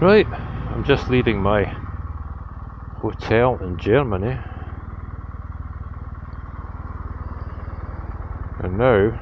Right, I'm just leaving my hotel in Germany. And now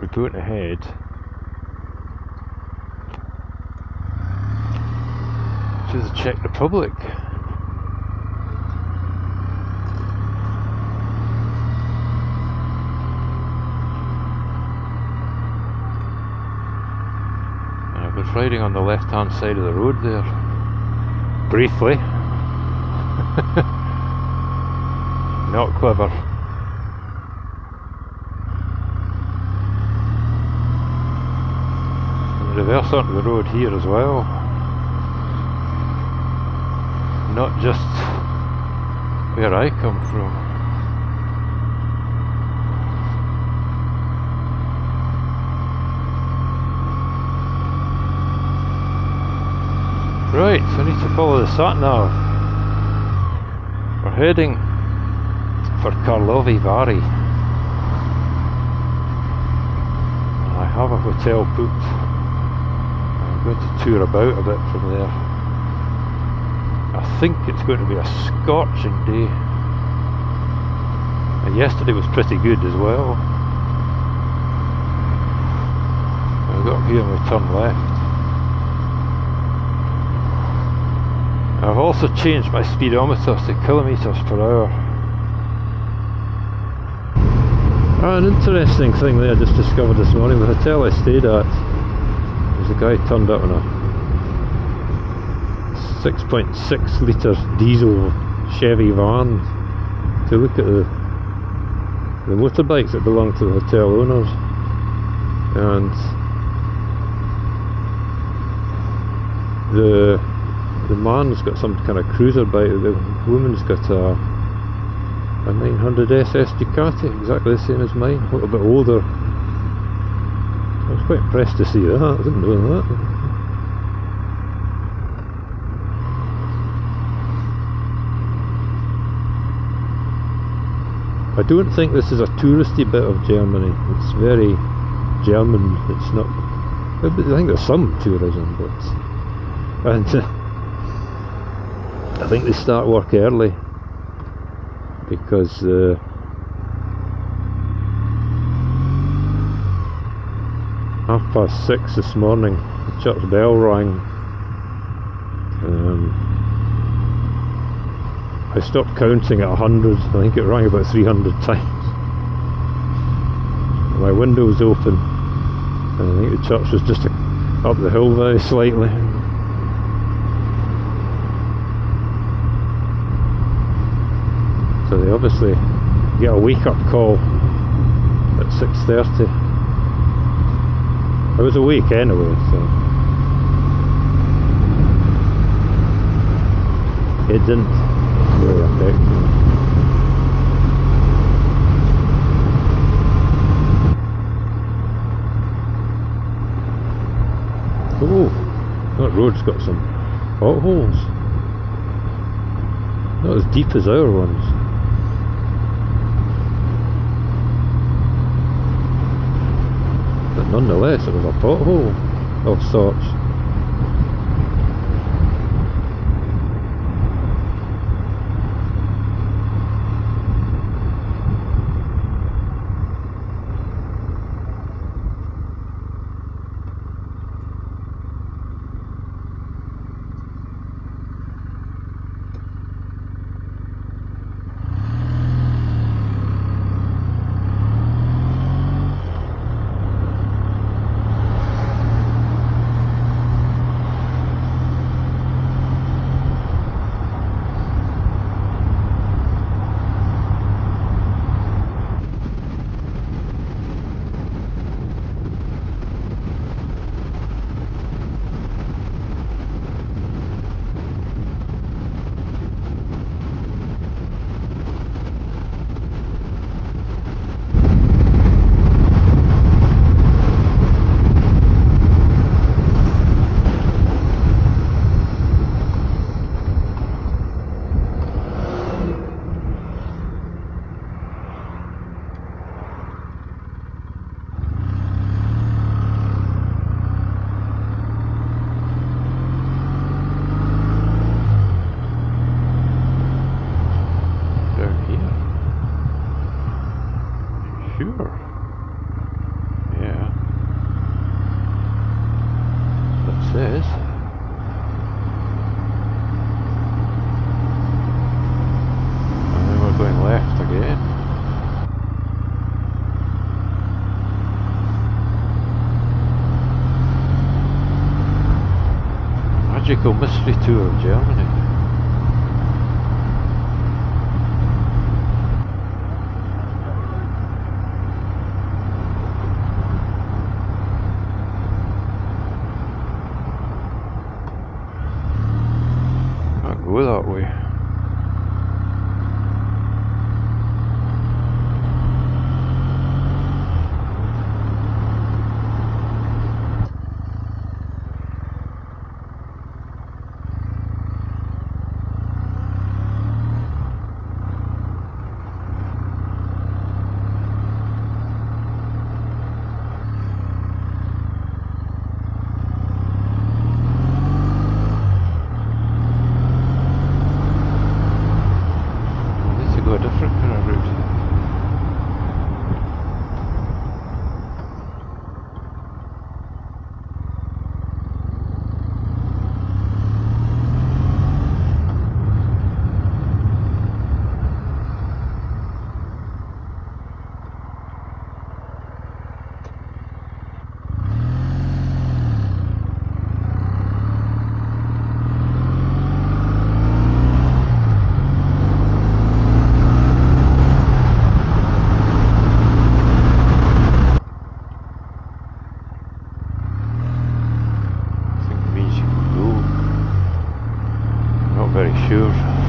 we're going ahead to the Czech Republic. was riding on the left hand side of the road there. Briefly. Not clever. And reverse onto the road here as well. Not just where I come from Right, so I need to follow the sat nav. We're heading for Karlovy Vary. I have a hotel booked. I'm going to tour about a bit from there. I think it's going to be a scorching day. And yesterday was pretty good as well. I got here and we turn left. I've also changed my speedometer to kilometres per hour. Oh, an interesting thing there I just discovered this morning, the hotel I stayed at, there's a guy turned up in a 6.6 litre diesel Chevy van to look at the the motorbikes that belong to the hotel owners and the the man's got some kind of cruiser bike, the woman's got a a 900 SS Ducati, exactly the same as mine, a little bit older. I was quite impressed to see that, I didn't know that. I don't think this is a touristy bit of Germany, it's very German, it's not, I think there's some tourism, but, and I think they start work early because uh, half past six this morning the church bell rang. Um, I stopped counting at a 100 I think it rang about 300 times. My window was open. And I think the church was just up the hill very slightly so they obviously get a wake up call at 6.30 I was awake anyway so it didn't really affect me Oh, that road's got some potholes. Not as deep as our ones. Nonetheless it was a pothole of sorts. Tour of Germany. make sure.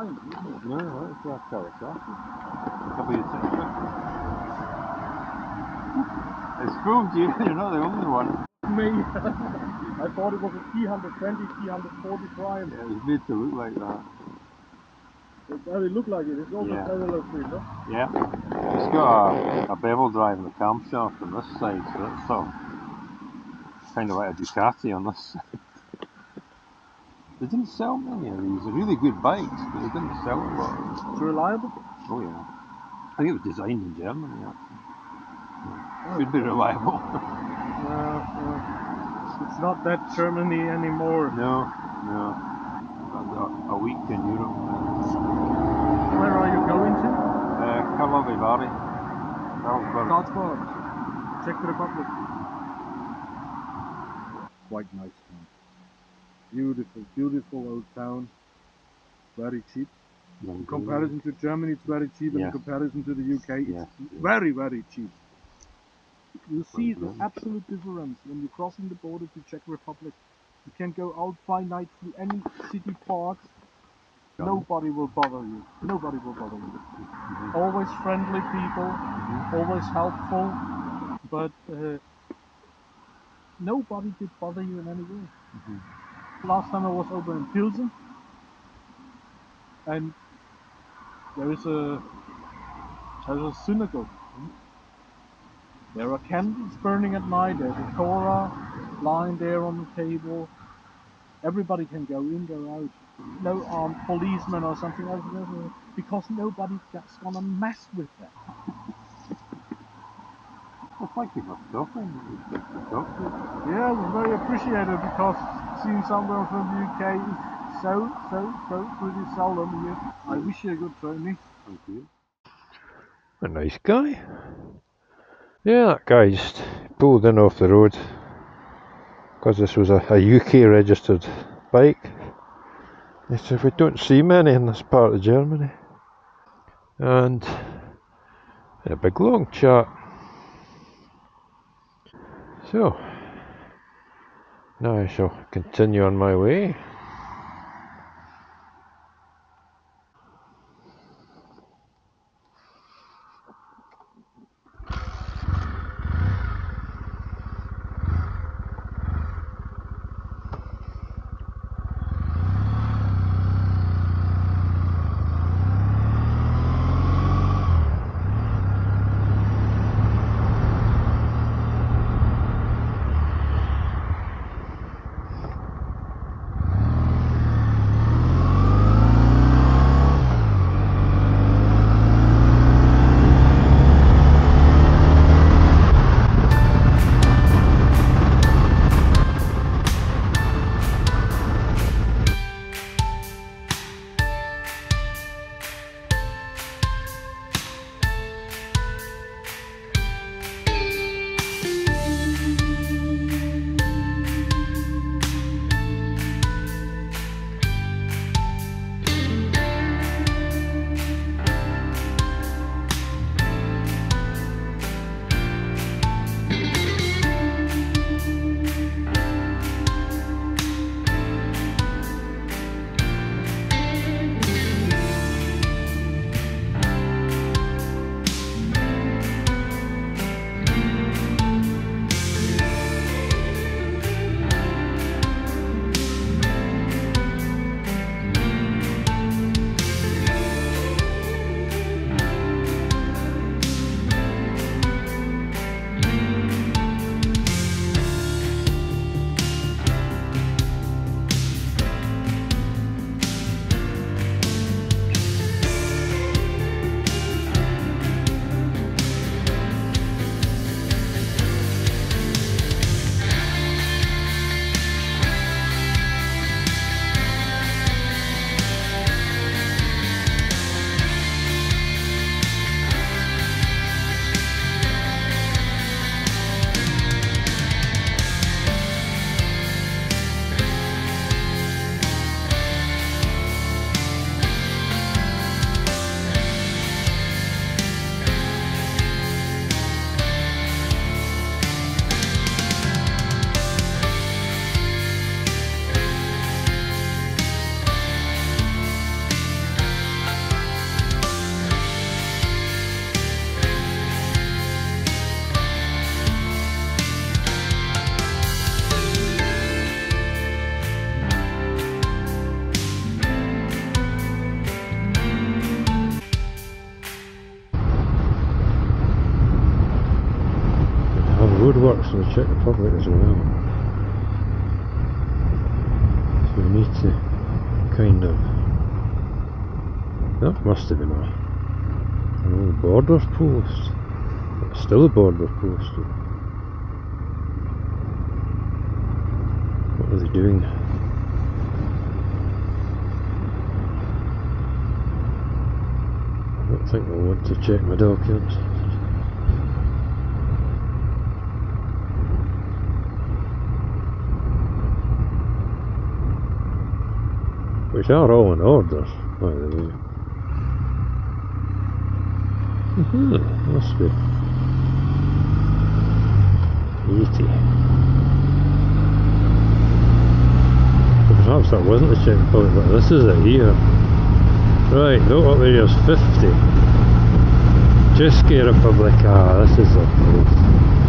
Brian, isn't it? No, Jack Kawasaki. Could be a six It's fooled you, you're not the only one. Me. I thought it was a T120, T140 Prime. It was made to look like that. It does it look like it. It's also Yeah. parallel free, no? Yeah. It's got a, a bevel drive in the camshaft on this side, so it's sort of kind of like a Ducati on this side. They didn't sell many of these. They're really good bikes, but they didn't sell a lot. It's reliable. Oh yeah. I think it was designed in Germany actually. Should be reliable. Uh, uh, it's not that Germany anymore. no, no. A, a week in Europe. Where are you going to? Uh, Karlovy. Carlsberg. Salzburg. Czech Republic. Quite nice. Beautiful, beautiful old town. Very cheap. In comparison to Germany, it's very cheap. Yeah. In comparison to the UK, it's Yeah, very, very cheap. You see the absolute difference when you're crossing the border to Czech Republic. You can go out by night through any city parks. Got. Nobody will bother you. Nobody will bother you. Mhm. Always friendly people, always helpful, but uh, nobody did bother you in any way. Mhm. Last time I was over in Pilsen, and there is a there's a synagogue. There are candles burning at night. There's a Torah lying there on the table. Everybody can go in, go out. No armed policeman or something else because nobody gets gonna mess with that. Well, thank you for stopping. It was good to talk to you. Yeah, it was very appreciated because seeing someone from the UK is so, so, so pretty seldom here. I wish you a good journey. Thank you. A nice guy. Yeah, that guy just pulled in off the road because this was a, a UK registered bike. He said, We don't see many in this part of Germany. And a big long chat. So, now I shall continue on my way. The Czech Republic as well. So we need to kind of that must have been a an old border post. Still a border post. What are they doing? I don't think I'll want to check my documents. Which are all in order, the way. Mhm, must be. 80. Perhaps that wasn't the checkpoint, but this is it here. Right, go up there's 50. Česká Republic, ah, this is a place.